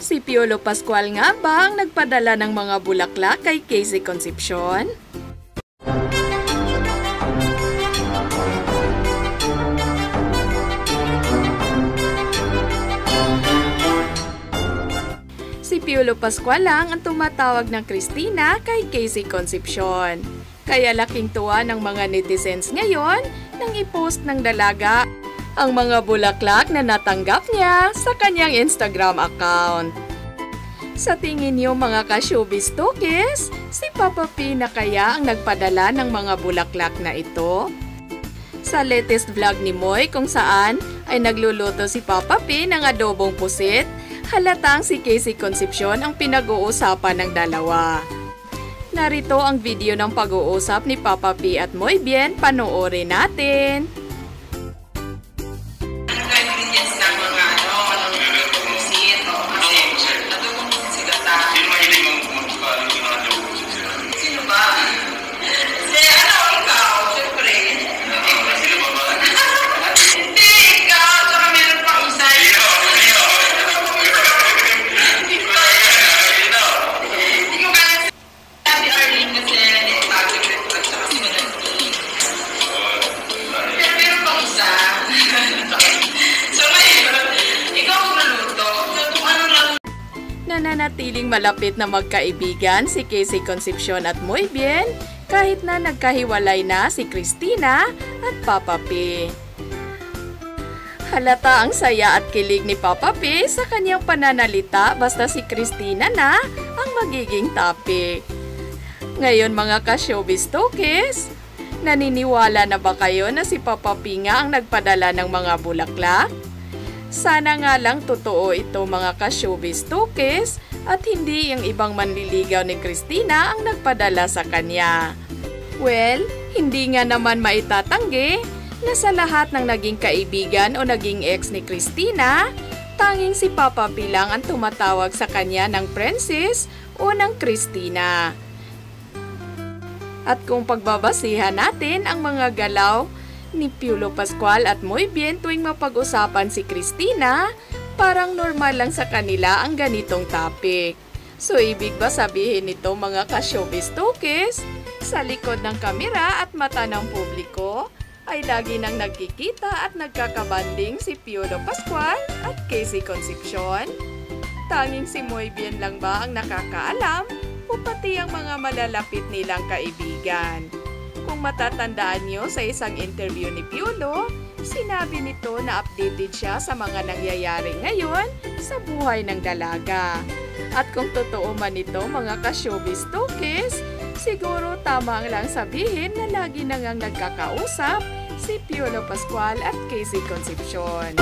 Si Piolo Pascual nga ba ang nagpadala ng mga bulaklak kay Casey Concepcion? Si Piolo Pascual lang ang tumatawag ng Christina kay Casey Concepcion. Kaya laking tuwa ng mga netizens ngayon nang i-post ng dalaga ang mga bulaklak na natanggap niya sa kanyang Instagram account. Sa tingin niyo mga ka-showbiz tokes, si Papa P na kaya ang nagpadala ng mga bulaklak na ito? Sa latest vlog ni Moy kung saan ay nagluluto si Papa P ng adobong pusit, halatang si Casey Concepcion ang pinag-uusapan ng dalawa. Narito ang video ng pag-uusap ni Papa P at Moy Bien, panoorin natin. Nananatiling malapit na magkaibigan si Casey Concepcion at Moy Bien kahit na nagkahiwalay na si Christina at Papa P. Halata ang saya at kilig ni Papa P sa kanyang pananalita basta si Christina na ang magiging topic. Ngayon mga ka-showbiz tokes, naniniwala na ba kayo na si Papa P nga ang nagpadala ng mga bulaklak? Sana nga lang totoo ito mga ka-showbiz tokes at hindi yung ibang manliligaw ni Christina ang nagpadala sa kanya. Well, hindi nga naman maitatanggi na sa lahat ng naging kaibigan o naging ex ni Christina, tanging si Papa P ang tumatawag sa kanya ng Princess o ng Christina. At kung pagbabasihan natin ang mga galaw ni Piolo Pascual at Moy Bien tuwing mapag-usapan si Christina, parang normal lang sa kanila ang ganitong topic. So ibig ba sabihin nito mga ka-showbiz tokes? Sa likod ng kamera at mata ng publiko, ay lagi nang nagkikita at nagkakabanding si Piolo Pascual at Casey Concepcion? Tanging si Moy Bien lang ba ang nakakaalam o pati ang mga malalapit nilang kaibigan? Kung matatandaan nyo sa isang interview ni Piolo, sinabi nito na updated siya sa mga nangyayari ngayon sa buhay ng dalaga. At kung totoo man ito mga ka-showbiz tokes, siguro tama ang lang sabihin na lagi na ngang nagkakausap si Piolo Pascual at Casey Concepcion.